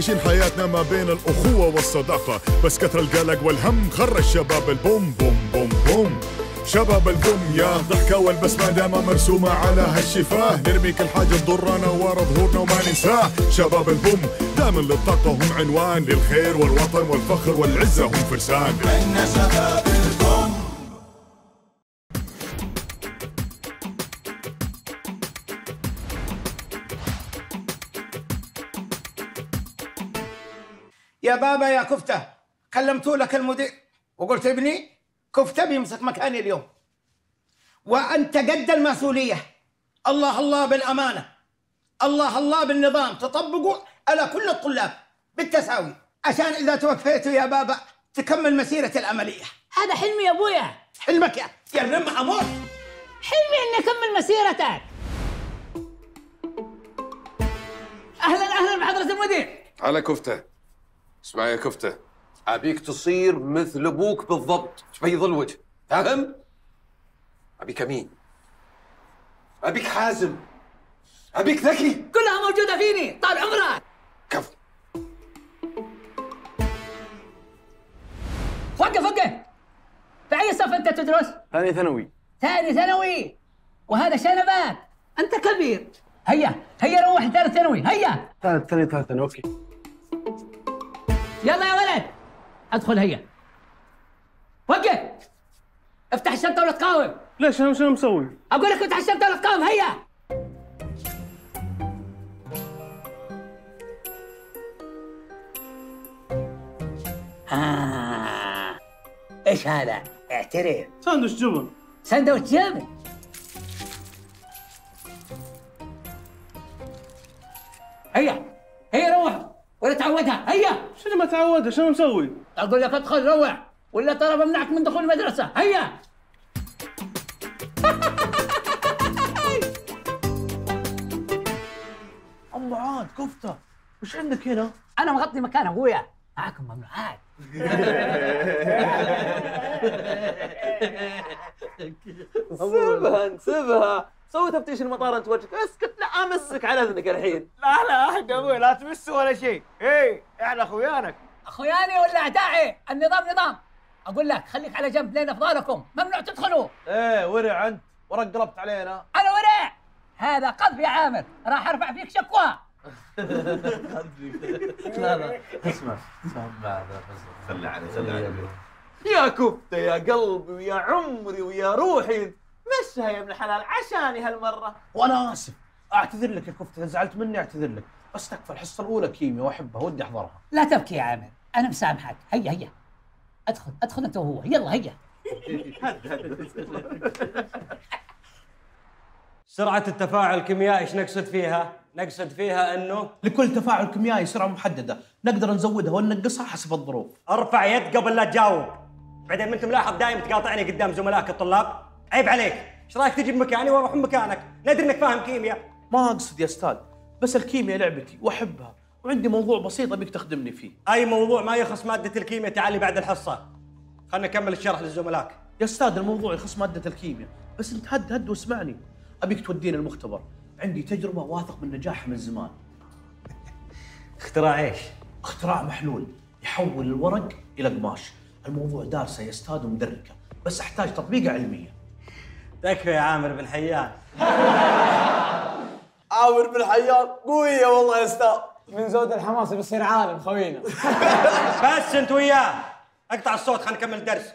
عايشين حياتنا ما بين الأخوة والصداقة. بس كثر القلق والهم خرج شباب البوم بوم بوم بوم. شباب البوم يا ضحكة والبسمة دايما مرسومة على هالشفاه. نرمي كل حاجة تضرنا ورا ظهورنا وما ننساه. شباب البوم دائما للطاقة هم عنوان للخير والوطن والفخر والعزة هم فرسان. يا بابا يا كفتة كلمتوا لك المدير. وقلت ابني كفتة بيمسك مكاني اليوم. وأنت قد المسؤولية. الله الله بالأمانة. الله الله بالنظام. تطبقوا على كل الطلاب بالتساوي. عشان إذا توفيتوا يا بابا تكمل مسيرة العملية. هذا حلمي يا أبويا. حلمك يا يا الرم عمود حلمي إني أكمل مسيرتك. أهلا أهلا بحضرة المدير. على كفتة. اسمع يا كفتة. أبيك تصير مثل أبوك بالضبط. تبيض الوجه فاهم؟ أبيك أمين. أبيك حازم. أبيك ذكي. كلها موجودة فيني طال عمرك. كفو وقف وقف في أي صف أنت تدرس؟ ثاني ثانوي. ثاني ثانوي. وهذا شنبات أنت كبير. هيا هيا روح ثالث ثانوي هيا. ثالث ثاني ثالث ثانوي. أوكي. يلا يا ولد. ادخل هيا وقف افتح الشنطة ولا تقاوم ليش أنا شنو مسوي؟ أقول لك افتح الشنطة ولا تقاوم هيا. آه. إيش هذا؟ اعترف. ساندويتش جبن. سندوتش جبن؟ هيا. هيا روح. ولا تعودها. هيا. شنو ما تعودها شنو مسوي؟ أقول لك أدخل روح ولا ترى بمنعك من دخول المدرسة. هيا! أم عاد كفتة. وش عندك هنا؟ أنا مغطي مكان ابويا معكم ممنوعات. سيبها سيبها سوي تفتيش المطار انت وجهك. اسكت لا امسك على اذنك الحين. لا لا أحد أبوي لا تمس ولا شيء. إيه إحنا أخويانك. أخوياني ولا اعدائي النظام نظام. أقول لك خليك على جنب لين أفضالكم. ممنوع تدخلوا. إيه ورع أنت. ورق قلبت علينا. أنا ورع. هذا قذف يا عامر. راح أرفع فيك شكوى. لا لا. اسمع اسمع بعد خلي علي خلي علي. يا كفتة يا قلبي ويا عمري ويا روحي. مشها يا ابن الحلال عشاني هالمرة. وأنا آسف. أعتذر لك يا كفتة. إذا زعلت مني أعتذر لك. بس تكفى الحصة الأولى كيمياء وأحبها. ودي أحضرها. لا تبكي يا عامر. أنا مسامحك. هيا هيا. أدخل أدخل أنت وهو. يلا هيا. سرعة التفاعل الكيميائي إيش نقصد فيها؟ نقصد فيها إنه لكل تفاعل كيميائي سرعه محددة. نقدر نزودها وننقصها حسب الظروف. أرفع يد قبل لا تجاوب. بعدين ما أنت ملاحظ دائما تقاطعني قدام زملائك الطلاب؟ عيب عليك، إيش رايك تجي بمكاني وأروح بمكانك؟ ندري إنك فاهم كيمياء. ما أقصد يا أستاذ بس الكيمياء لعبتي وأحبها وعندي موضوع بسيط أبيك تخدمني فيه أي موضوع ما يخص مادة الكيمياء تعال لي بعد الحصة. خلنا نكمل الشرح للزملاء. يا أستاذ الموضوع يخص مادة الكيمياء بس أنت هد هد واسمعني أبيك توديني المختبر عندي تجربة واثق من نجاحها من زمان اختراع إيش؟ اختراع محلول يحول الورق إلى قماش الموضوع دارسه يا أستاذ ومدركه بس أحتاج تطبيقة علمية تكفى يا عامر بن حيان. عامر بن حيان قويه والله يا أستاذ من زود الحماس بيصير عالم خوينا بس انت وياه. اقطع الصوت خلينا نكمل الدرس.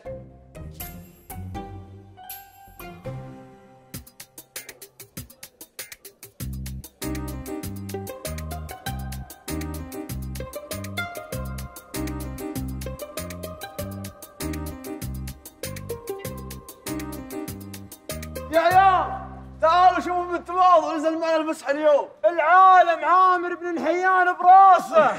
يا عيال تعالوا شوفوا بالتواضع نزل معنا المسح اليوم. العالم عامر بن نحيان براسه.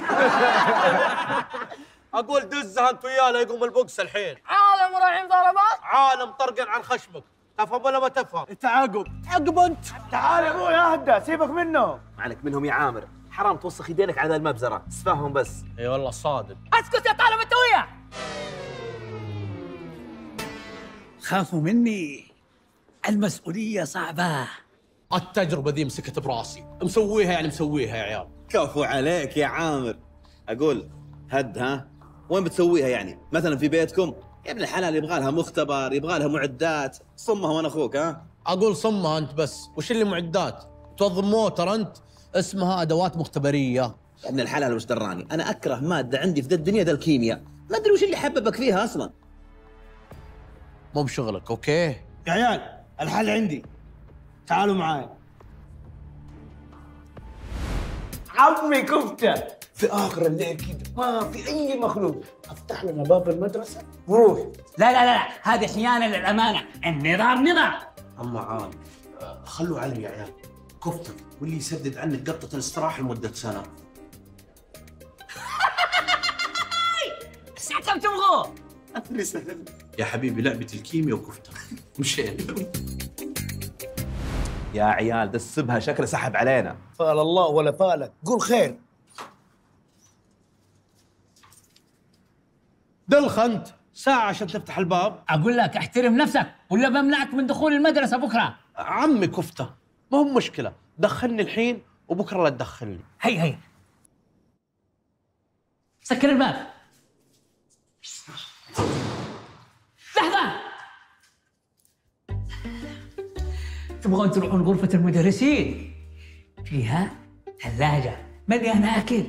أقول دزها أنت وياه لا يقوم البوكس الحين. عالم ورايحين ضربات عالم طرقن عن خشمك. تفهم ولا ما تفهم؟ تعاقب عقب. أنت. تعال يا أبوي أهدى سيبك منه. عليك منهم يا عامر؟ حرام توسخ يدينك على المبزرة. تسفههم بس. إي والله صادق. اسكت يا طالب انت وياه. خافوا مني. المسؤولية صعبة. التجربة ذي مسكت براسي. مسويها يعني مسويها يا عيال. كفو عليك يا عامر. أقول هد ها؟ وين بتسويها يعني؟ مثلا في بيتكم؟ يا ابن الحلال يبغى لها مختبر يبغى لها معدات. اسمها وأنا أخوك ها؟ أقول اسمها أنت بس. وش اللي معدات؟ توظف موتر أنت. اسمها أدوات مختبرية. يا ابن الحلال وش دراني؟ أنا أكره مادة عندي في ذا الدنيا ذا الكيمياء. ما أدري وش اللي حببك فيها أصلا. مو بشغلك okay؟ يا عيال الحل عندي. تعالوا معاي عمي كفتة. في آخر الليل كده ما في أي مخلوق. أفتح لنا باب المدرسة؟ وروح لا لا لا هذه خيانة للأمانة. النظام نظام. أما عام خلوا علي يا عيال. كفته واللي يسدد عنك قطة الاستراحة لمدة سنة. بس كم تبغوا يا حبيبي لعبة الكيمياء وكفته مشينا يا عيال ده السبها شكله سحب علينا. فال الله ولا فالك قول خير. دلخ انت ساعة عشان تفتح الباب. أقول لك احترم نفسك ولا بمنعك من دخول المدرسة بكرة. عمي كفتة. ما هو مشكلة. دخلني الحين وبكرة لا تدخلني. هي هي. سكر الباب. تبغون تروحون غرفة المدرسين؟ فيها ثلاجة. مليانة أكل؟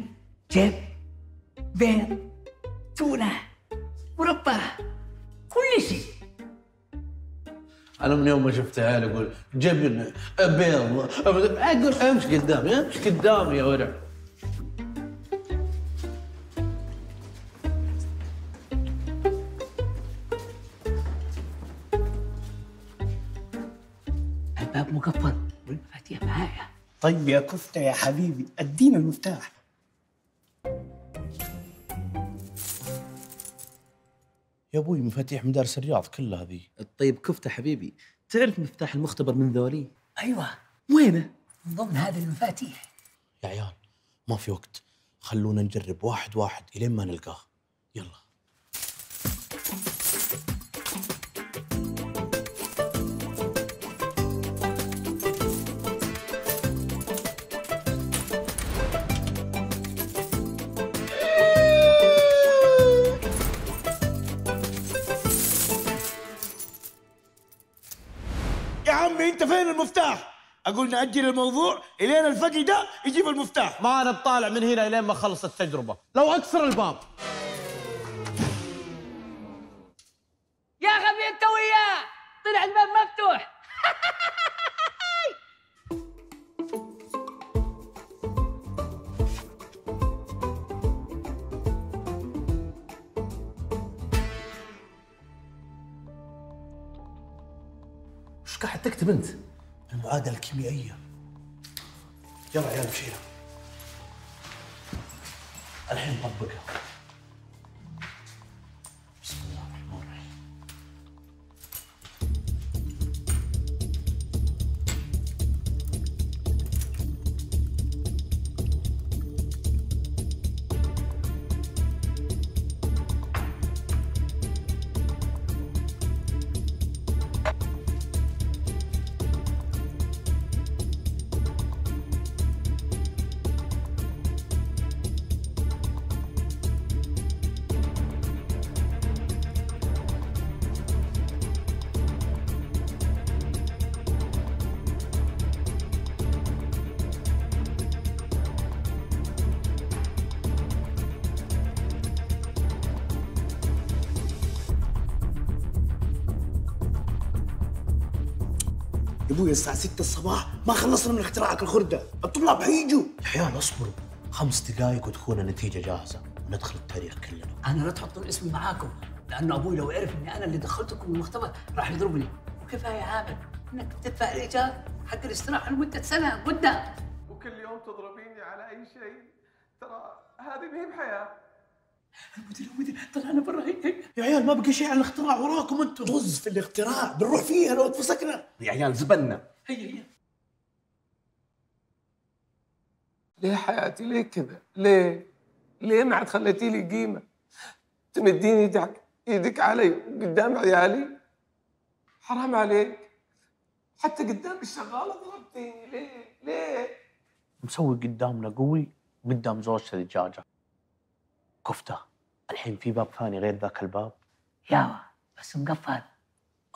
جب بيض تونة مربى كل شيء. أنا من يوم ما شفت عيال أقول جبن بيض. أقول أمشي قدامي أمشي قدامي يا ورع طيب يا كفتة يا حبيبي ادينا المفتاح. يا أبوي مفاتيح مدارس الرياض كلها ذي. طيب كفتة حبيبي تعرف مفتاح المختبر من ذولي؟ أيوة. وينه؟ من ضمن هذه المفاتيح. يا عيال ما في وقت. خلونا نجرب واحد واحد إلين ما نلقاه. يلا. فين المفتاح؟ أقول نأجل الموضوع إلين الفقي ده يجيب المفتاح. ما أنا بطالع من هنا إلين ما أخلص التجربة. لو أكسر الباب. يا غبي أنت وياه. طلع الباب مفتوح. قاعد تكتب انت؟ المعادلة الكيميائية. يلا عيال مشينا. الحين طبقها. يا أبوي الساعة 6 الصباح ما خلصنا من اختراعك الخردة. الطلاب حيجوا. يا عيال اصبروا خمس دقائق وتكون النتيجة جاهزة. وندخل التاريخ كلنا. أنا لا تحطون اسمي معاكم لأنه أبوي لو عرف إني أنا اللي دخلتكم المختبر راح يضربني. وكفاية يا عامر إنك تدفع الإيجار حق الاستراحة لمدة سنة. قدام وكل يوم تضربيني على أي شيء. ترى هذه ما هي بحياة. المدير المدير طلعنا برا هي هي يا عيال ما بقى شيء عن الاختراع وراكم أنتم. طز في الاختراع بنروح فيها لو اتفسكنا يا عيال زبلنا هي هي ليه حياتي ليه كذا ليه؟ ليه ما عاد خليتي لي قيمة؟ تمدين إيدك إيدك علي قدام عيالي؟ حرام عليك. حتى قدام الشغالة ضربتيني ليه؟ ليه؟ مسوي قدامنا قوي قدام زوجته دجاجه كفته. الحين في باب ثاني غير ذاك الباب؟ يا بس مقفل.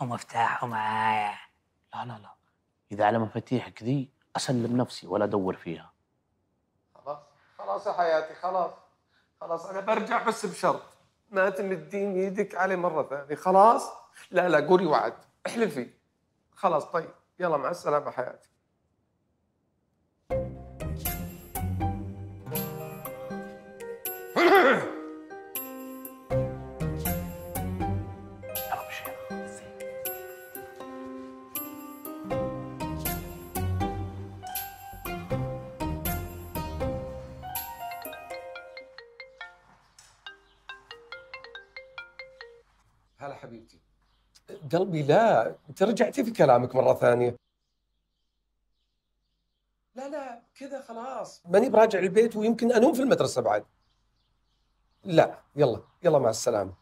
ومفتاحه معايا. لا لا لا. إذا على مفاتيحك ذي أسلم نفسي ولا أدور فيها. خلاص خلاص يا حياتي خلاص. خلاص أنا برجع بس بشرط. ما تمدين يدك علي مرة ثانية. خلاص؟ لا لا قولي وعد. احلفي خلاص طيب. يلا مع السلامة حياتي. هلا حبيبتي. قلبي لا انت رجعتي في كلامك مرة ثانية. لا لا كذا خلاص. ماني براجع البيت ويمكن أنوم في المدرسة بعد. لا يلا يلا مع السلامة.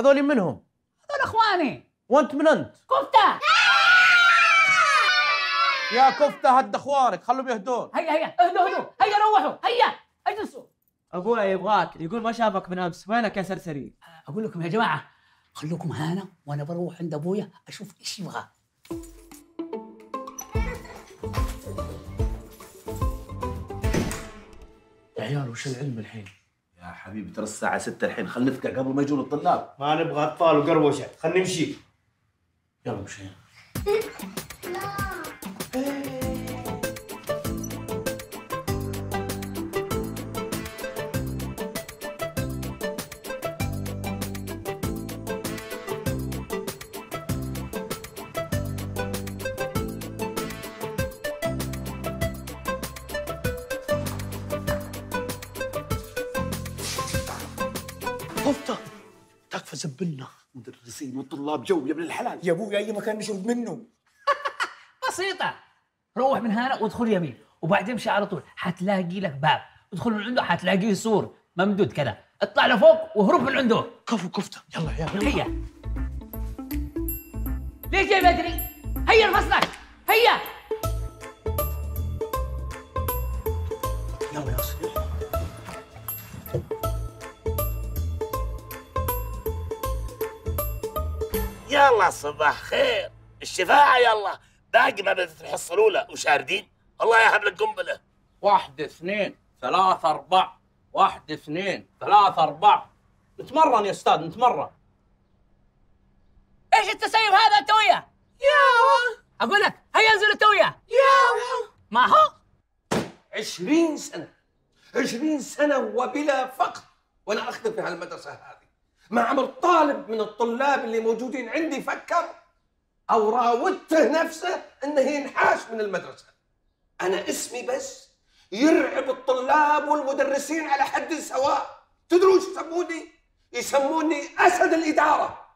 هذول منهم؟ هذول اخواني. وانت من انت؟ كفته. يا كفته هد اخوانك خلهم يهدون. هيا هيا اهدوا اهدوا. هيا روحوا هيا. اجلسوا. ابويا يبغاك. يقول ما شافك من أمس. وينك يا سرسري؟ أقول لكم يا جماعة خلوكم هنا وأنا بروح عند أبويا أشوف إيش يبغى. يا عيال وش العلم الحين؟ يا حبيبي ترى الساعة 6 الحين. خل نفقع قبل ما يجون الطلاب. ما نبغى أطفال وقروشه خلينا نمشي. يلا مشينا. كفته تكفى زبلنا. مدرسين والطلاب جو يا ابن الحلال. يا أبوي أي مكان نشرب منه. بسيطة. روح من هنا وادخل يمين. وبعدين امشي على طول. حتلاقي لك باب. ادخل من عنده حتلاقيه سور. ممدود كذا. اطلع لفوق وهرب من عنده. كفو كفته. يلا يا عيال هيا. ليش جاي بدري؟ هيا لفصلك هيا. يلا يا أصل يلا صباح خير. الشفاعة يلا. باقي ما بدت الحصة الأولى وشاردين الله يهب لك قنبلة. واحد اثنين ثلاثة أربع واحد اثنين ثلاثة أربع نتمرن يا أستاذ نتمرن. إيش التسيب هذا أنت وياه؟ يا أقول لك هيا انزل أنت وياه. يا ما هو؟ عشرين سنة. عشرين سنة وبلا فقر. وأنا أخدم في هالمدرسة. هذه ما عمر طالب من الطلاب اللي موجودين عندي فكر أو راودته نفسه أنه ينحاش من المدرسة. أنا اسمي بس يرعب الطلاب والمدرسين على حد سواء. تدروا إيش يسموني؟ يسموني أسد الإدارة.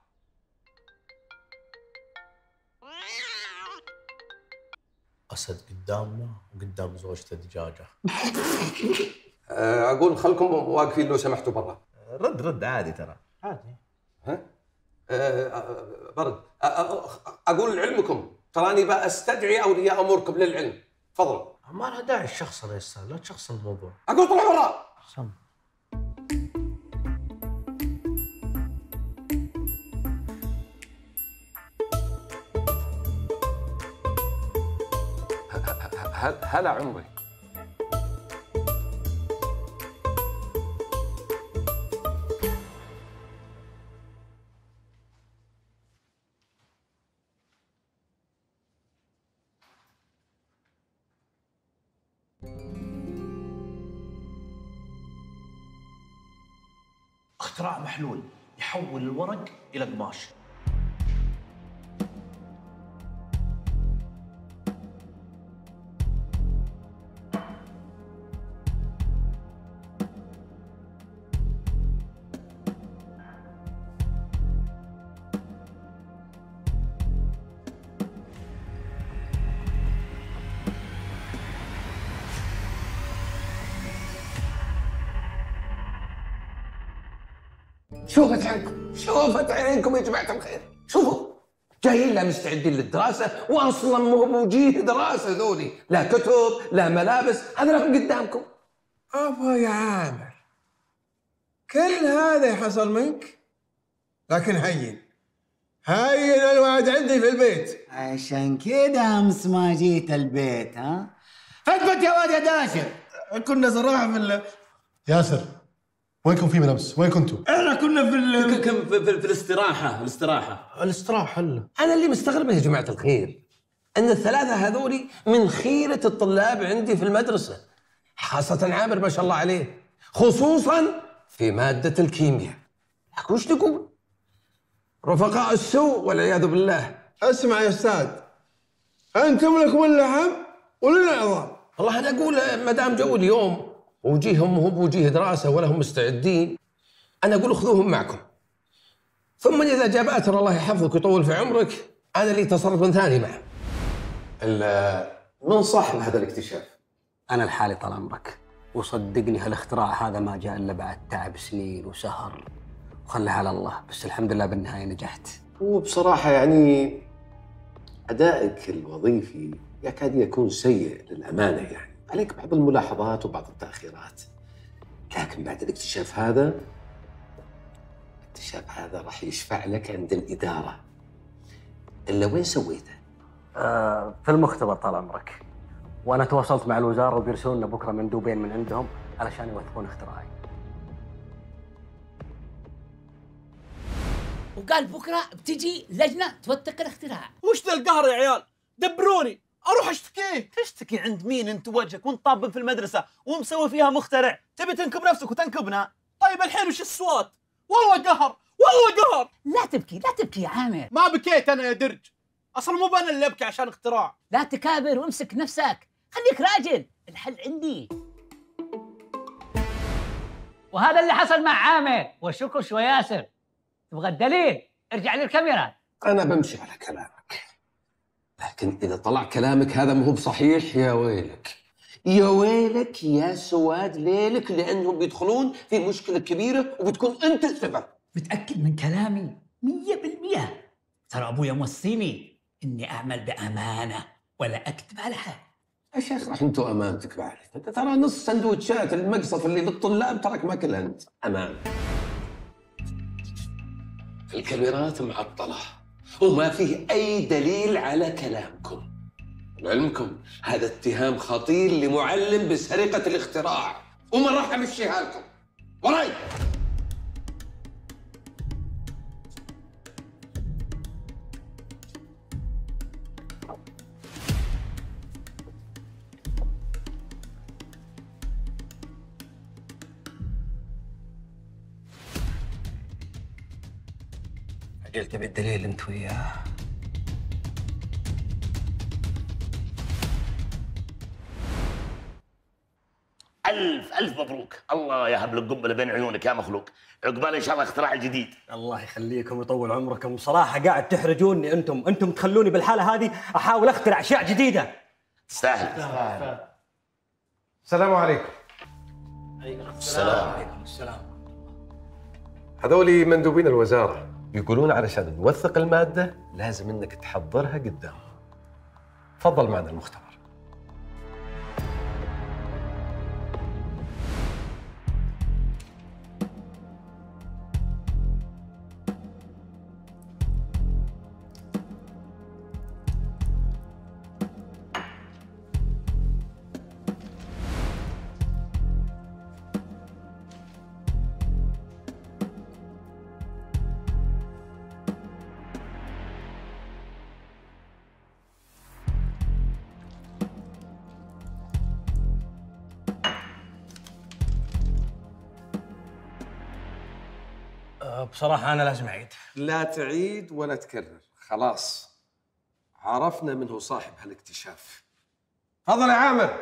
أسد قدامنا وقدام زوجته دجاجة. أقول خلكم واقفين لو سمحتوا برا. رد رد عادي ترى. عادي. ها؟ آه، آه، برد. آه، آه، أقول لعلمكم تراني بأستدعي أولياء أموركم للعلم. تفضلوا ما لها داعي الشخصنة يا أستاذ لا تشخص الموضوع. أقول طلع برا سم. هلا عمري اختراع محلول يحول الورق إلى قماش. شوفت عينكم شوفت عينكم يا جماعة الخير. شوفوا جايين لا مستعدين للدراسة واصلا مو بوجيه دراسة ذولي. لا كتب لا ملابس هذا لكم قدامكم. أبا يا عامر كل هذا حصل منك؟ لكن هين هين الوعد عندي في البيت. عشان كده أمس ما جيت البيت ها؟ فثبت يا واد يا داشر. كنا صراحة في ال... ياسر وينكم في من امس؟ وين كنتوا؟ إحنا كنا في ال... كم في, في, في الاستراحة الاستراحة الاستراحة هلا أنا اللي مستغربه يا جماعة الخير أن الثلاثة هذولي من خيرة الطلاب عندي في المدرسة خاصة عامر ما شاء الله عليه خصوصا في مادة الكيمياء لكن وش تقول؟ رفقاء السوء والعياذ بالله اسمع يا أستاذ أنتم لكم اللحم ولنا العظام والله أنا أقول ما دام جو اليوم وجيهم مو بوجيه دراسه ولا هم مستعدين. أنا أقول خذوهم معكم. ثم إذا جاء باتر الله يحفظك ويطول في عمرك أنا لي تصرف ثاني معه. من صاحب هذا الاكتشاف؟ أنا لحالي طال عمرك. وصدقني هالاختراع هذا ما جاء إلا بعد تعب سنين وسهر. وخلها على الله. بس الحمد لله بالنهاية نجحت. وبصراحة يعني أدائك الوظيفي يكاد يكون سيء للأمانة يعني. عليك بعض الملاحظات وبعض التأخيرات. لكن بعد الاكتشاف هذا الاكتشاف هذا راح يشفع لك عند الإدارة. إلا وين سويته؟ آه في المختبر طال عمرك. وأنا تواصلت مع الوزارة وبيرسلون لنا بكرة مندوبين من عندهم علشان يوثقون اختراعي. وقال بكرة بتجي لجنة توثق الاختراع. وش ذا القهر يا عيال؟ دبروني. أروح اشتكيه تشتكي عند مين أنت وجهك وأنت طاب في المدرسة ومسوي فيها مخترع؟ تبي تنكب نفسك وتنكبنا؟ طيب الحين وش السوات والله قهر والله قهر. لا تبكي لا تبكي يا عامر. ما بكيت أنا يا درج. أصلا مو أنا اللي أبكي عشان اختراع. لا تكابر وامسك نفسك. خليك راجل. الحل عندي. وهذا اللي حصل مع عامر. وشكش وياسر تبغى الدليل؟ ارجع للكاميرا. أنا بمشي على كلامك. لكن إذا طلع كلامك هذا مو بصحيح يا ويلك. يا ويلك يا سواد ليلك لأنهم بيدخلون في مشكلة كبيرة وبتكون أنت السبب. متأكد من كلامي؟ مية بالمية. ترى أبويا موصيني إني أعمل بأمانة ولا اكذب على حد يا شيخ راح أنتوا أمانتك بعد. أنت ترى نص سندوتشات المقصف اللي للطلاب تراك ماكلها أنت. أمان. الكاميرات معطلة. وما فيه أي دليل على كلامكم. لعلمكم هذا اتهام خطير لمعلم بسرقة الاختراع. وما راح امشيها لكم وراي! أجل تبي الدليل أنت وياه. ألف ألف مبروك. الله يهب لك قنبلة بين عيونك يا مخلوق. عقبال إن شاء الله اختراع الجديد الله يخليكم ويطول عمركم. صراحة قاعد تحرجوني أنتم. أنتم تخلوني بالحالة هذه أحاول أخترع أشياء جديدة. تستاهل. السلام عليكم. السلام. السلام. هذولي مندوبين الوزارة. يقولون علشان نوثق المادة لازم إنك تحضرها قدام. تفضل معنا المختبر بصراحة أنا لازم أعيد. لا تعيد ولا تكرر. خلاص. عرفنا من هو صاحب هالاكتشاف. تفضل يا عامر.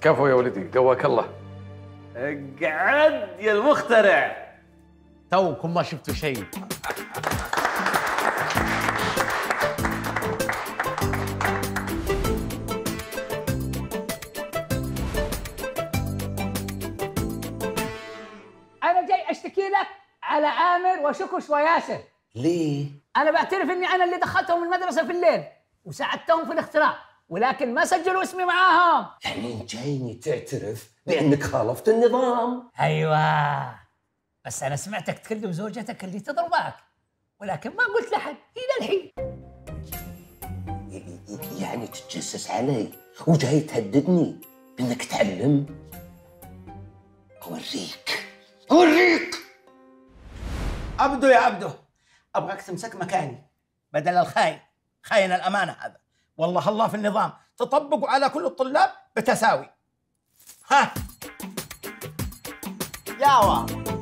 كفو يا ولدي. قواك الله. اقعد يا المخترع. توكم ما شفتوا شيء. وشكش وياسر ليه؟ أنا بعترف إني أنا اللي دخلتهم المدرسة في الليل وساعدتهم في الاختراع ولكن ما سجلوا اسمي معاهم. يعني جايني تعترف بأنك خالفت النظام. أيوه. بس أنا سمعتك تكلم زوجتك اللي تضربك ولكن ما قلت لحد إلى الحين. يعني تتجسس علي وجاي تهددني بأنك تعلم؟ أوريك. أوريك. عبدو يا عبدو أبغاك تمسك مكاني. بدل الخاين. خاين الأمانة هذا. والله الله في النظام. تطبقوا على كل الطلاب بتساوي. ها. ياوا